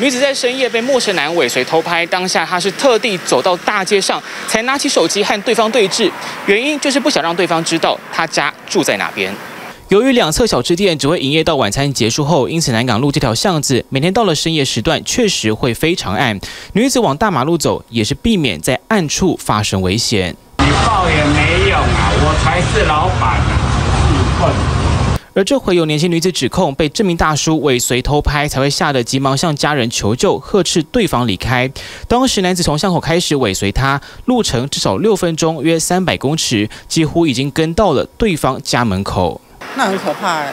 女子在深夜被陌生男尾随偷拍，当下她是特地走到大街上，才拿起手机和对方对峙，原因就是不想让对方知道她家住在哪边。由于两侧小吃店只会营业到晚餐结束后，因此南港路这条巷子每天到了深夜时段确实会非常暗。女子往大马路走，也是避免在暗处发生危险。你报也没用啊，我才是老板啊！而这回有年轻女子指控被这名大叔尾随偷拍，才会吓得急忙向家人求救，呵斥对方离开。当时男子从巷口开始尾随他，路程至少六分钟，约三百公尺，几乎已经跟到了对方家门口。那很可怕哎，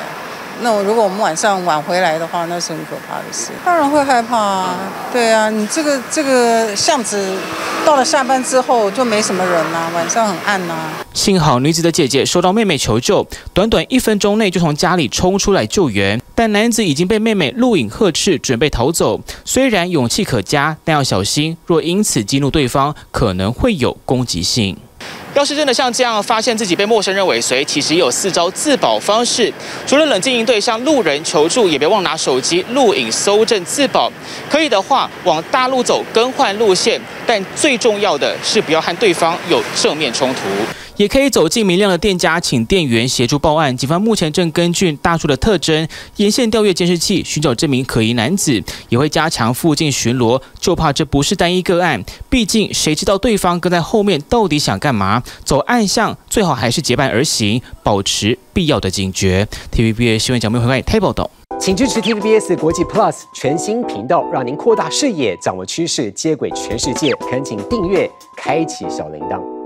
那我如果我们晚上晚回来的话，那是很可怕的事。当然会害怕啊，对啊，你这个这个巷子到了下班之后就没什么人啦，晚上很暗呐。幸好女子的姐姐收到妹妹求救，短短一分钟内就从家里冲出来救援，但男子已经被妹妹录影呵斥，准备逃走。虽然勇气可嘉，但要小心，若因此激怒对方，可能会有攻击性。要是真的像这样发现自己被陌生人尾随，其实也有四招自保方式。除了冷静应对，向路人求助，也别忘拿手机录影搜证自保。可以的话，往大路走，更换路线。但最重要的是，不要和对方有正面冲突。也可以走进明亮的店家，请店员协助报案。警方目前正根据大叔的特征，沿线调阅监视器，寻找这名可疑男子，也会加强附近巡逻，就怕这不是单一个案。毕竟谁知道对方跟在后面到底想干嘛？走暗巷最好还是结伴而行，保持必要的警觉。TVB 新闻讲明回来 Table 懂，请支持 TVBS 国际 Plus 全新频道，让您扩大视野，掌握趋势，接轨全世界。恳请订阅，开启小铃铛。